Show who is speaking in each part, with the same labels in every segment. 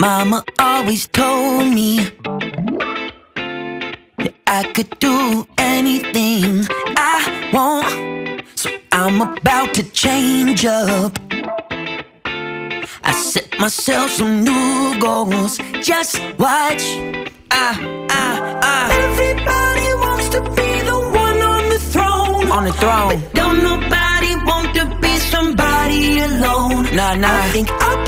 Speaker 1: Mama always told me that I could do anything I want. So I'm about to change up. I set myself some new goals. Just watch. Ah, ah, ah. Everybody wants to be the one on the throne.
Speaker 2: On the throne.
Speaker 1: But don't nobody want to be somebody alone.
Speaker 2: Nah, nah.
Speaker 1: I think I'll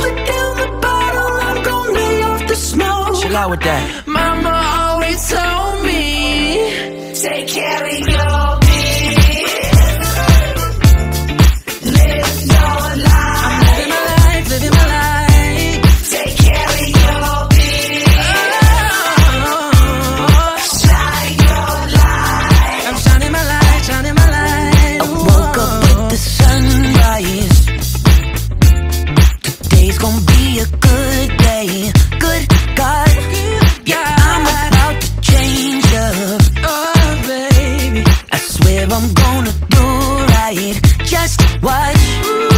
Speaker 2: out with that.
Speaker 1: Mama always told me, take care of your I'm gonna do right. Just watch.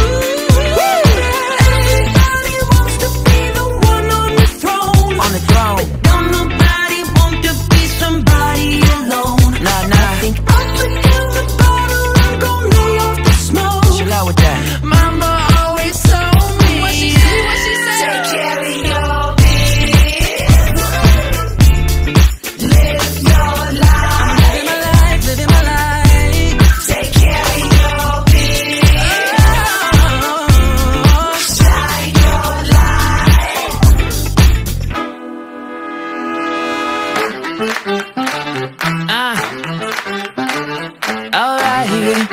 Speaker 2: That's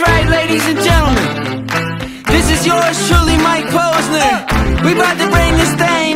Speaker 2: right, ladies and gentlemen. This is yours truly, Mike Posner. We about to bring this thing.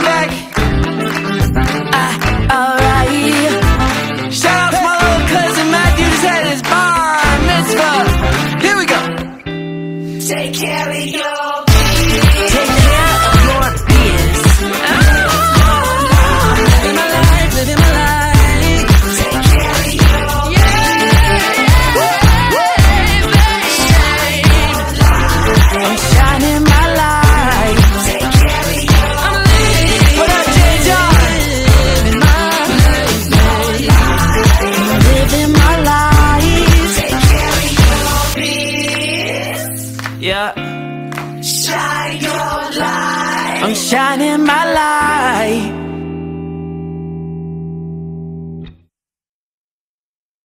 Speaker 2: Yeah. Shine your light. I'm shining my light.